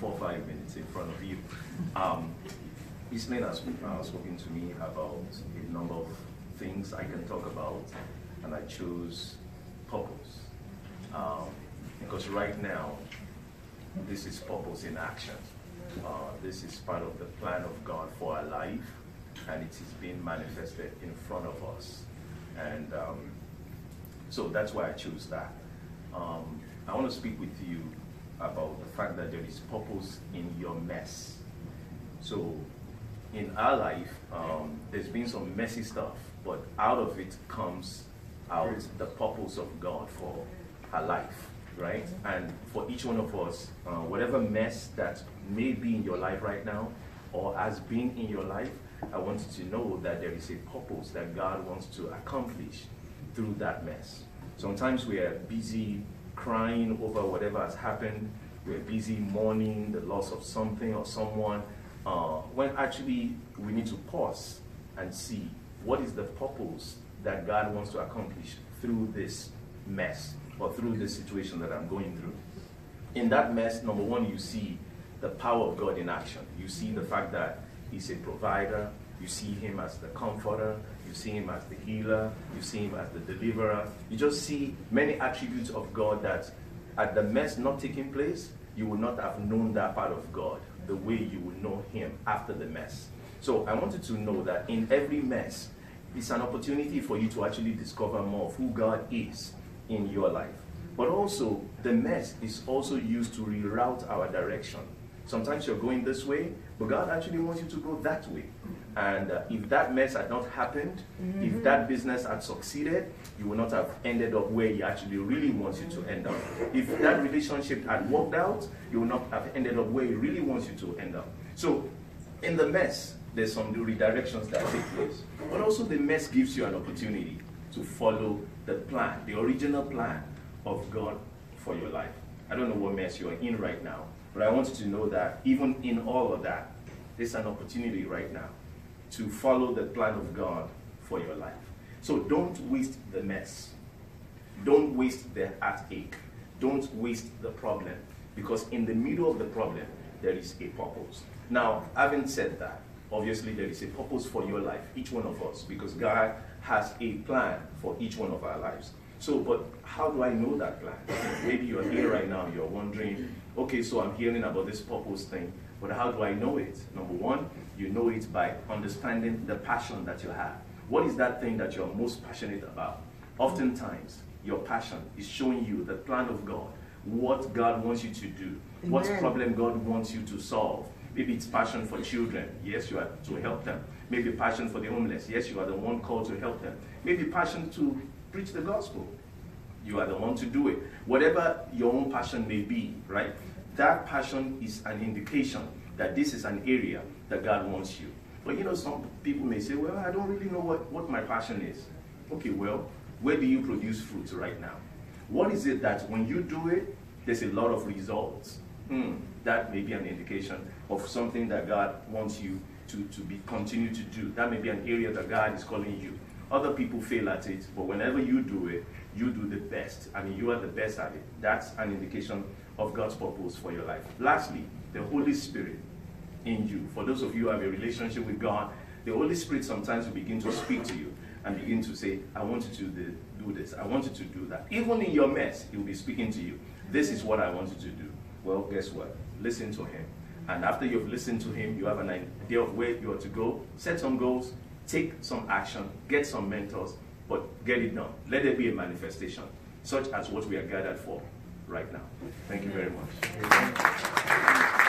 four or five minutes in front of you. Um, Ismail has uh, spoken to me about a number of things I can talk about, and I chose purpose. Um, because right now, this is purpose in action. Uh, this is part of the plan of God for our life, and it is being manifested in front of us. And um, so that's why I chose that. Um, I want to speak with you about the fact that there is purpose in your mess. So, in our life, um, there's been some messy stuff, but out of it comes out the purpose of God for our life, right? And for each one of us, uh, whatever mess that may be in your life right now or has been in your life, I want you to know that there is a purpose that God wants to accomplish through that mess. Sometimes we are busy crying over whatever has happened. We're busy mourning the loss of something or someone. Uh, when actually we need to pause and see what is the purpose that God wants to accomplish through this mess or through this situation that I'm going through. In that mess, number one, you see the power of God in action. You see the fact that He's a provider. You see Him as the comforter. You see Him as the healer. You see Him as the deliverer. You just see many attributes of God that, at the mess not taking place, you would not have known that part of God the way you would know Him after the mess. So I wanted to know that in every mess, it's an opportunity for you to actually discover more of who God is in your life. But also, the mess is also used to reroute our direction. Sometimes you're going this way, but God actually wants you to go that way. And uh, if that mess had not happened, mm-hmm. if that business had succeeded, you would not have ended up where He actually really wants you to end up. If that relationship had worked out, you would not have ended up where He really wants you to end up. So, in the mess, there's some redirections that take place. But also, the mess gives you an opportunity to follow the plan, the original plan of God for your life. I don't know what mess you're in right now, but I want you to know that even in all of that, there's an opportunity right now to follow the plan of God for your life. So don't waste the mess. Don't waste the heartache. Don't waste the problem. Because in the middle of the problem, there is a purpose. Now, having said that, obviously there is a purpose for your life, each one of us, because God has a plan for each one of our lives. So, but how do I know that plan? Maybe you're here right now, you're wondering, okay, so I'm hearing about this purpose thing, but how do I know it? Number one, you know it by understanding the passion that you have. What is that thing that you're most passionate about? Oftentimes, your passion is showing you the plan of God, what God wants you to do, Amen. what problem God wants you to solve. Maybe it's passion for children. Yes, you are to help them. Maybe passion for the homeless. Yes, you are the one called to help them. Maybe passion to preach the gospel. You are the one to do it. Whatever your own passion may be, right? That passion is an indication that this is an area that God wants you. But you know, some people may say, well, I don't really know what, what my passion is. Okay, well, where do you produce fruits right now? What is it that when you do it, there's a lot of results? Hmm, that may be an indication of something that God wants you to, to be continue to do. That may be an area that God is calling you. Other people fail at it, but whenever you do it, you do the best. I mean, you are the best at it. That's an indication of God's purpose for your life. Lastly, the Holy Spirit in you. For those of you who have a relationship with God, the Holy Spirit sometimes will begin to speak to you and begin to say, I want you to do this, I want you to do that. Even in your mess, He will be speaking to you. This is what I want you to do. Well, guess what? Listen to Him. And after you've listened to Him, you have an idea of where you are to go. Set some goals, take some action, get some mentors, but get it done. Let there be a manifestation, such as what we are gathered for right now. Thank you very much.